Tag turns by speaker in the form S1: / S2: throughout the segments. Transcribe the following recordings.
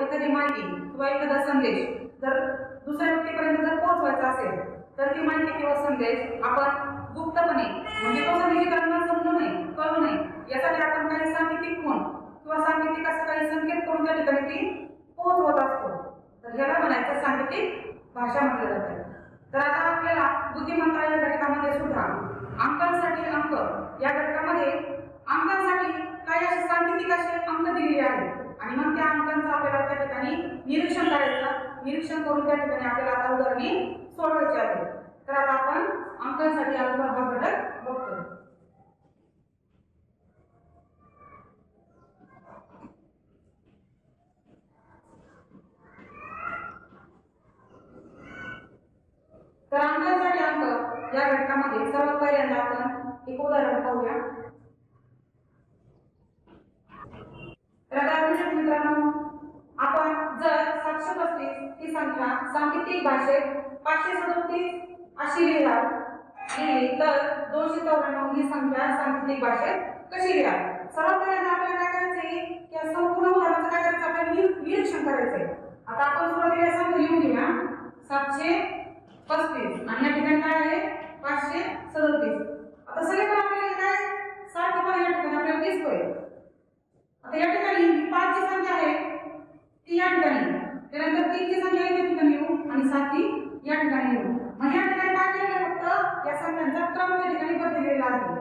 S1: एखादी माहिती किंवा एखादा संदेश जर दुसऱ्या व्यक्तीपर्यंत जर पोहोचवायचा असेल तर ती माहिती किंवा संदेश आपण गुप्तपणे म्हणजे तो संदेश इतरांना समजू नये कळू नये यासाठी आपण काही सांकेतिक खूण किंवा सांकेतिक असं काही संकेत करून त्या ठिकाणी ती पोहोचवत असतो. तर ह्याला म्हणायचं सांकेतिक भाषा म्हटलं जाते. तर आता आपल्याला बुद्धिमत्ता या घटकामध्ये सुद्धा अंकांसाठी अंक या घटकामध्ये अंकांसाठी काही असे सांकेतिक असे आहे. आणि मग त्या अंकांचं आपल्याला त्या ठिकाणी निरीक्षण करायचं. निरीक्षण करून त्या ठिकाणी आपल्याला आता उदाहरणे सोडवायची आहेत. तर आता आपण अंकांसाठी अंक हा घटक बघतो. तर अंकांसाठी अंक या घटकामध्ये सर्वात पहिल्यांदा आपण एक उदाहरण पाहूया तर आता विद्यार्थी मित्रांनो आपण जर सातशे पस्तीस ही संख्या सांकेतिक भाषेत पाचशे सदोतीस अशी लिहिला लिहिली तर दोनशे चौऱ्याण्णव ही संख्या सांकेतिक भाषेत कशी लिहाल सर्वात पहिल्यांदा आपल्याला काय करायचंय? की या संपूर्ण उदाहरणाचं काय करायचं? आपल्याला निरीक्षण करायचंय. आता आपण सुरुवातीला संख्या लिहून घेऊया. सातशे पस्तीस. आणि या ठिकाणी काय आहे पाचशे सदतीस आता सगळे पण आपल्याला काय सारखेपणा या ठिकाणी आपल्याला दिसतोय आता या ठिकाणी ही पाच जी संख्या आहे ती या ठिकाणी त्यानंतर या ठिकाणी लिहू आणि साथी या ठिकाणी लिहू मग या ठिकाणी काय केलेलं फक्त? या संख्यांचा क्रम त्या ठिकाणी बदललेला आहे.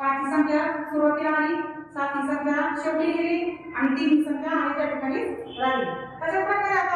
S1: पाच संख्या सुरुवातीला आली. सातही संख्या शेवटी गेली. आणि तीन संख्या आहे त्या ठिकाणी राहिली. तशा प्रकारे